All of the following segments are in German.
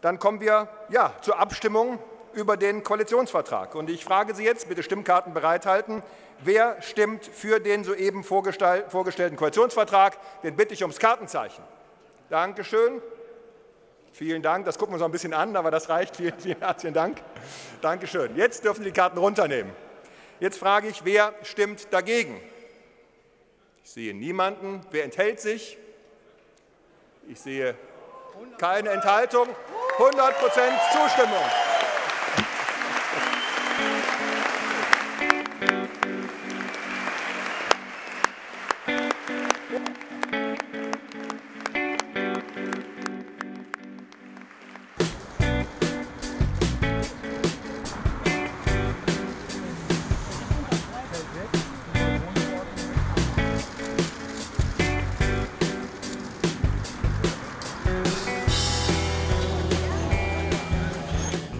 dann kommen wir ja, zur Abstimmung über den Koalitionsvertrag. Und ich frage Sie jetzt, bitte Stimmkarten bereithalten, wer stimmt für den soeben vorgestellten Koalitionsvertrag? Den bitte ich ums Kartenzeichen. Dankeschön. Vielen Dank. Das gucken wir uns noch ein bisschen an, aber das reicht. Vielen, vielen herzlichen Dank. Dankeschön. Jetzt dürfen Sie die Karten runternehmen. Jetzt frage ich, wer stimmt dagegen? Ich sehe niemanden. Wer enthält sich? Ich sehe keine Enthaltung. 100 Prozent Zustimmung.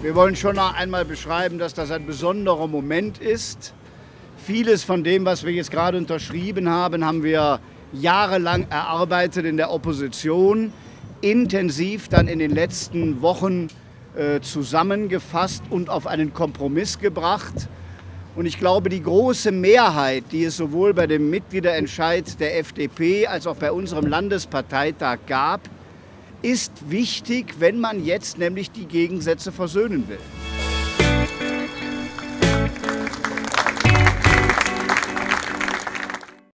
Wir wollen schon noch einmal beschreiben, dass das ein besonderer Moment ist. Vieles von dem, was wir jetzt gerade unterschrieben haben, haben wir jahrelang erarbeitet in der Opposition, intensiv dann in den letzten Wochen äh, zusammengefasst und auf einen Kompromiss gebracht. Und ich glaube, die große Mehrheit, die es sowohl bei dem Mitgliederentscheid der FDP als auch bei unserem Landesparteitag gab, ist wichtig, wenn man jetzt nämlich die Gegensätze versöhnen will.